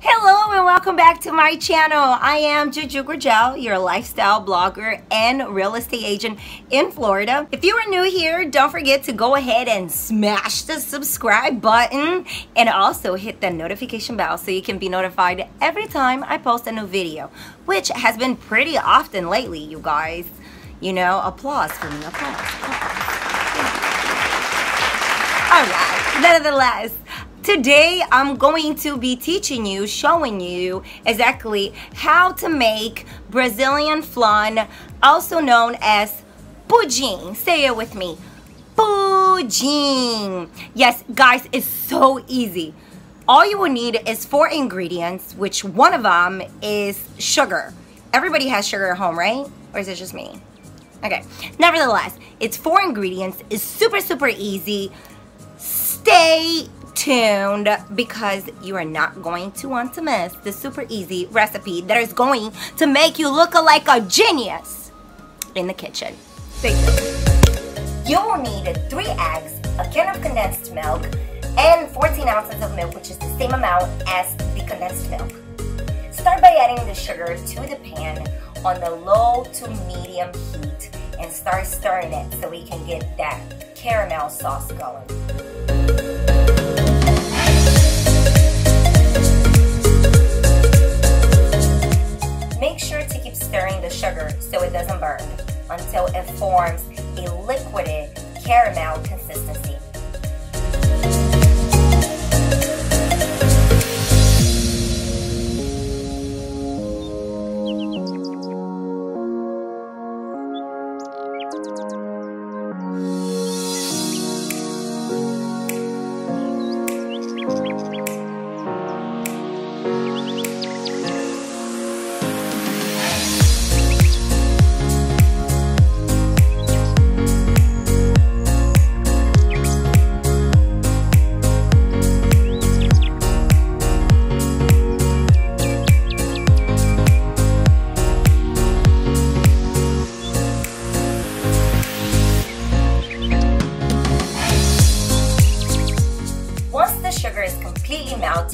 Hello and welcome back to my channel. I am Juju Gurgel, your lifestyle blogger and real estate agent in Florida. If you are new here, don't forget to go ahead and smash the subscribe button and also hit the notification bell so you can be notified every time I post a new video, which has been pretty often lately, you guys. You know, applause for me, applause. applause. All right, nevertheless, today I'm going to be teaching you, showing you exactly how to make Brazilian flan, also known as pudim. Say it with me, pudim. Yes, guys, it's so easy. All you will need is four ingredients, which one of them is sugar. Everybody has sugar at home, right? Or is it just me? Okay, nevertheless, it's four ingredients. It's super, super easy stay tuned because you are not going to want to miss the super easy recipe that is going to make you look like a genius in the kitchen. Stay tuned. You will need three eggs, a can of condensed milk, and 14 ounces of milk, which is the same amount as the condensed milk. Start by adding the sugar to the pan on the low to medium heat and start stirring it so we can get that caramel sauce going. A liquid caramel consistency.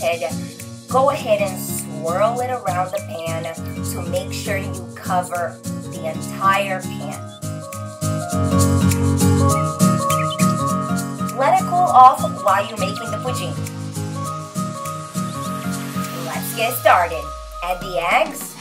Melted, go ahead and swirl it around the pan to make sure you cover the entire pan. Let it cool off while you're making the pudim. Let's get started. Add the eggs.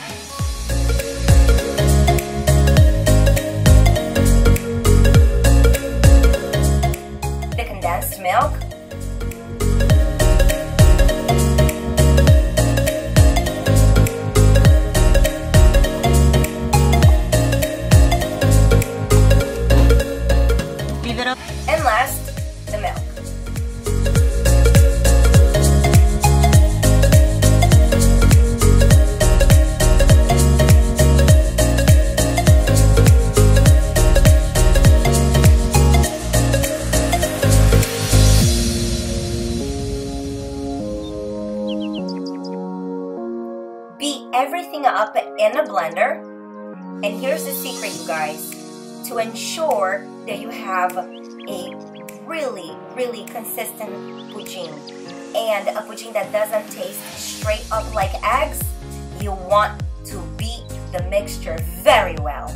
Everything up in a blender. And here's the secret, you guys. To ensure that you have a really, really consistent pudim and a pudim that doesn't taste straight up like eggs, you want to beat the mixture very well.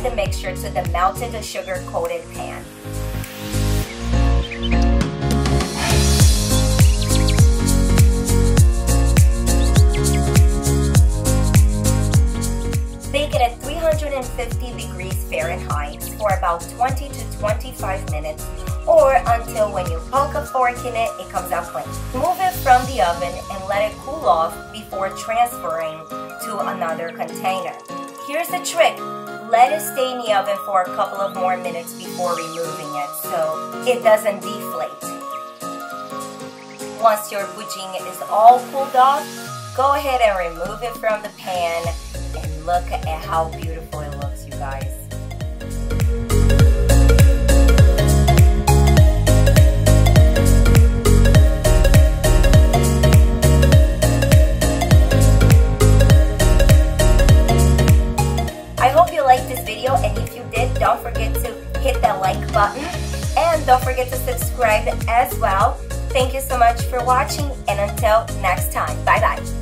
Add the mixture to the melted sugar coated pan. Bake it at 350 degrees Fahrenheit for about 20 to 25 minutes or until when you poke a fork in it, it comes out clean. Move it from the oven and let it cool off before transferring to another container. Here's the trick. Let it stay in the oven for a couple of more minutes before removing it so it doesn't deflate. Once your pudim is all cooled off, go ahead and remove it from the pan and look at how beautiful it looks, you guys. Button and don't forget to subscribe as well. Thank you so much for watching and until next time. Bye bye.